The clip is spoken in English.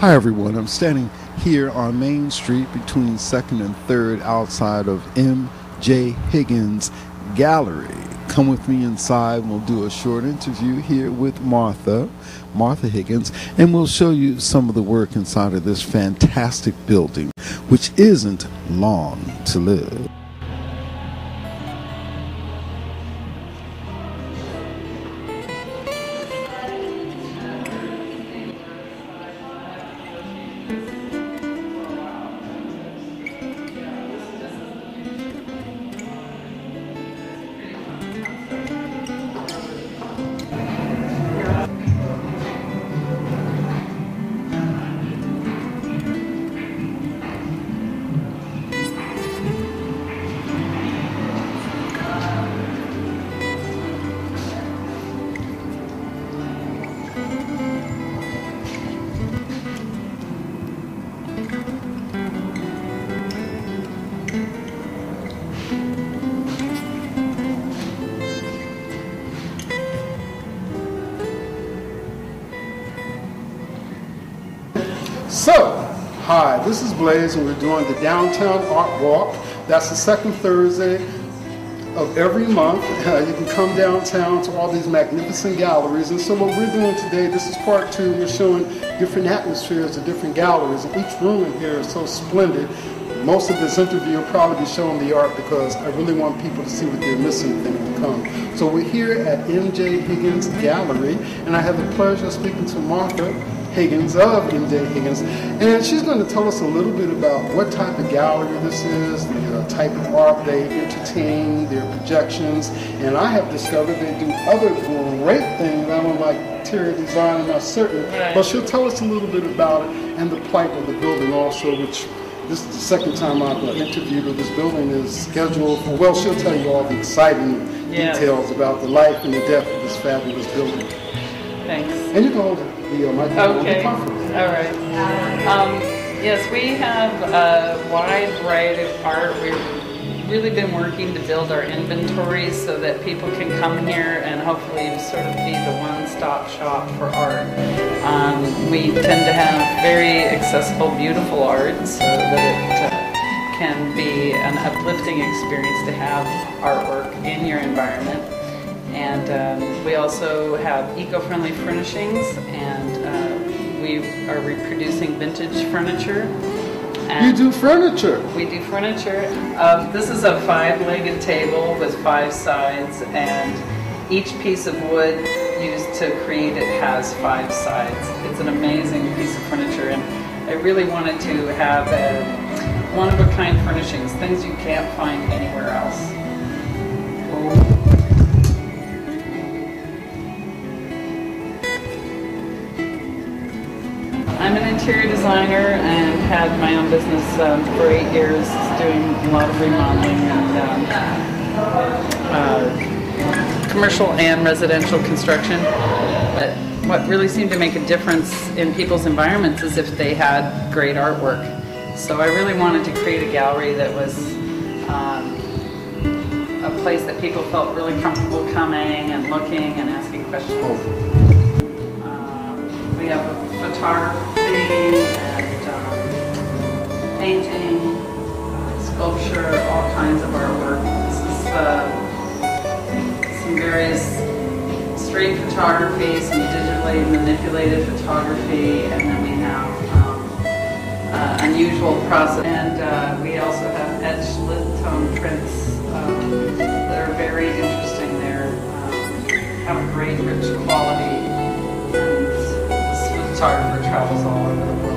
Hi, everyone. I'm standing here on Main Street between 2nd and 3rd outside of M.J. Higgins Gallery. Come with me inside and we'll do a short interview here with Martha, Martha Higgins, and we'll show you some of the work inside of this fantastic building, which isn't long to live. So, hi, this is Blaze, and we're doing the Downtown Art Walk. That's the second Thursday of every month. Uh, you can come downtown to all these magnificent galleries. And so, what we're doing today, this is part two. We're showing different atmospheres of different galleries, and each room in here is so splendid. Most of this interview will probably be showing the art because I really want people to see what they're missing if they don't come. So, we're here at MJ Higgins Gallery, and I have the pleasure of speaking to Martha. Higgins of MJ Higgins, and she's going to tell us a little bit about what type of gallery this is, the uh, type of art they entertain, their projections, and I have discovered they do other great things. I don't like interior design, I'm not certain, Right. but she'll tell us a little bit about it and the plight of the building also, which this is the second time I've uh, interviewed her. This building is scheduled for, well, she'll tell you all the exciting Yeah. details about the life and the death of this fabulous building. Thanks. And you can hold the. Okay. All right. Um, yes, we have a wide variety of art. We've really been working to build our inventory so that people can come here and hopefully sort of be the one-stop shop for art. Um, we tend to have very accessible, beautiful art so that it uh, can be an uplifting experience to have artwork in your environment. And um, we also have eco-friendly furnishings, and uh, we are reproducing vintage furniture. You do furniture. we do furniture. Um, this is a five-legged table with five sides, and each piece of wood used to create it has five sides. It's an amazing piece of furniture, and I really wanted to have a one-of-a-kind furnishings, things you can't find anywhere else. I'm an interior designer and had my own business um, for eight years, doing a lot of remodeling and um, uh, commercial and residential construction. But what really seemed to make a difference in people's environments is if they had great artwork. So I really wanted to create a gallery that was um, a place that people felt really comfortable coming and looking and asking questions. We have photography and um, painting, uh, sculpture, all kinds of artwork. This is uh, some various street photography, some digitally manipulated photography, and then we have um, uh, unusual process. And uh, we also have etched lit tone prints um, that are very interesting. They're um, have a great rich quality photographer travels all over the world.